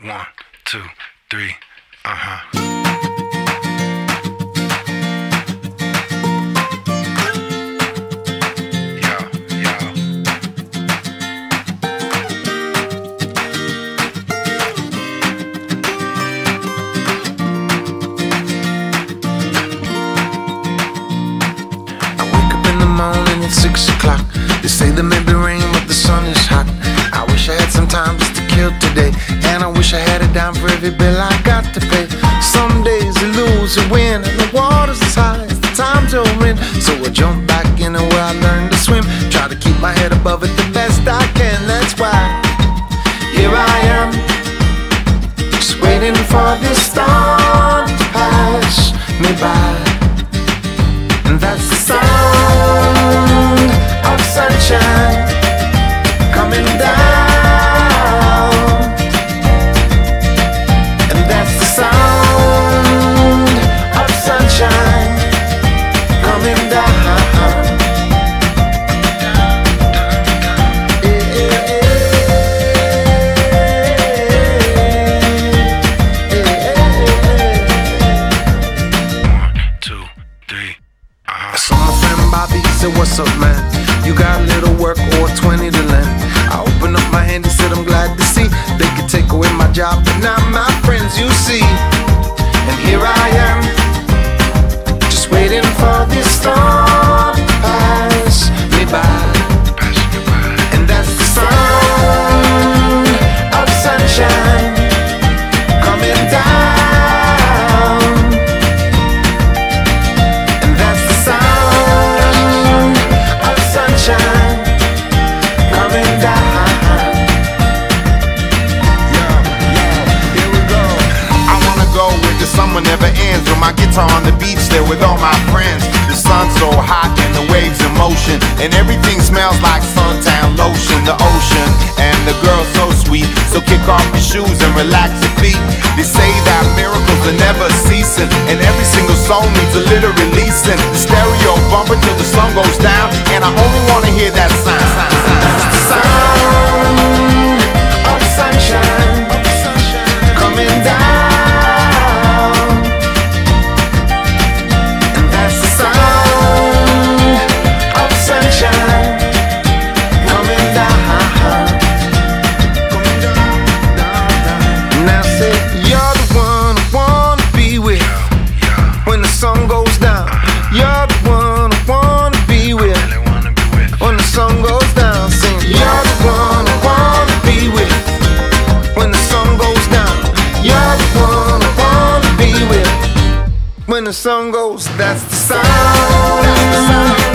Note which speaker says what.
Speaker 1: One, two, three, uh huh. Yo, yo. I wake up in the morning at six o'clock. They say there may be rain, but the sun is hot. Wish I had a dime for every bill I got to pay. Some days you lose, you win, and the water's as high as the times you're in. So I jump back in where I learned to swim. Try to keep my head above it the best I can. That's why here I am, just waiting for this storm to pass me by. What's up, man? You got a little work or 20 to lend. I opened up my hand, and said, I'm glad to see they could take away my job, but not my friends, you see. And here I am, just waiting for this storm
Speaker 2: with all my friends. The sun's so hot and the waves in motion. And everything smells like suntan lotion. The ocean and the girl so sweet. So kick off your shoes and relax your feet. They say that miracles are never ceasing. And every single song needs a little releasing. The stereo bumper till the sun goes down. And I only wanna hear that. Sound
Speaker 1: goes down. You're the one I wanna be with when the sun goes down. You're the one I wanna be with when the sun goes. That's the sound. That's the sound